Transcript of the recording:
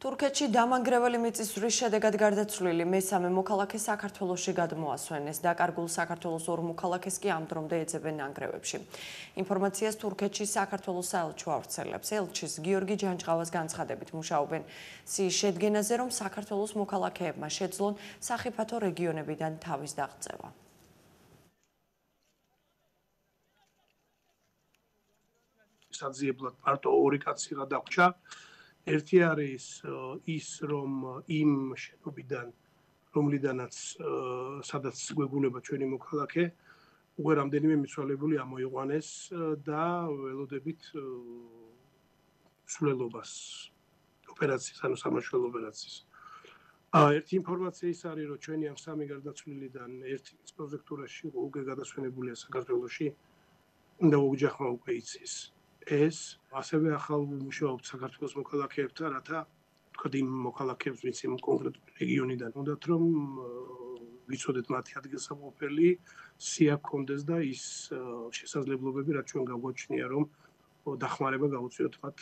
თურქეთში დამანგრეველი მიწისძვრის შედეგად გარდაცვლილი მესამე მოქალაქე საქართველოსში გადმოასვენეს. დაკარგულ საქართველოს ორ მოქალაქეს კი ამ დრომდე ეძებენ ნანგრევებში. ინფორმაციას თურქეთში საქართველოს საელჩო ავრცელებს. ელჩის გიორგი ჯანჭყავას განცხადებით მუშაობენ სიის შედგენაზე, რომ საქართველოს მოქალაქეებმა შეძლონ სახიფათო რეგიონებიდან თავის დაღწევა. საძიებლად მარტო ორი კაცი რა დაგვჭა ერთი არის ის რომ იმ შენობიდან რომლიდანაც სადაც გვეგუნება ჩვენი მოქალაქე უკვე რამდენიმე მიცვალებული ამოიყვანეს და ველოდებით სულელობას ოპერაციის ანუ სამაშველო ოპერაციის. ა ერთი ინფორმაცია ის არის რომ ჩვენი ამ სამი გარდაცვლილიდან ერთი პროექტურაში უკვე გადასვენებულია საქართველოში და უჯახმა უკვე იცის ეს ასევე ახალ მუშაობთ საქართველოს მოქალაქეებთან, რათა თქვა იმ მოქალაქეებს, ვინც იმ კონკრეტულ რეგიონიდან უნდათ რომ ვიცოდეთ მათი ადგილსამყოფელი, სია კონდეს და ის შესაძლებლობები, რაც ჩვენ გაგვაჩნია, რომ დახმარება გაუწიოთ მათ